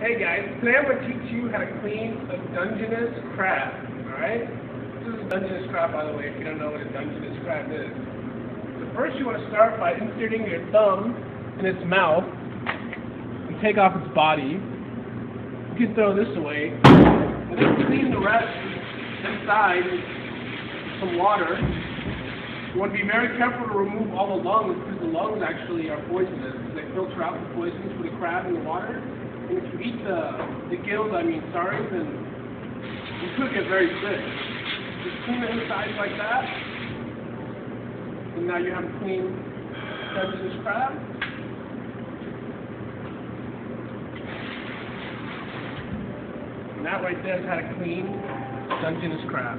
Hey guys, today I'm going to teach you how to clean a Dungeness crab, alright? This is Dungeness crab by the way, if you don't know what a Dungeness crab is. So first you want to start by inserting your thumb in its mouth and take off its body. You can throw this away. And then clean the rest inside with some water. You want to be very careful to remove all the lungs because the lungs actually are poisonous. They filter out the poisons for the crab in the water. If you eat the, the gills, I mean, sorry, then you could get very sick. Just clean the insides like that. And now you have a clean Dungeness crab. And that right there is how to clean Dungeness crab.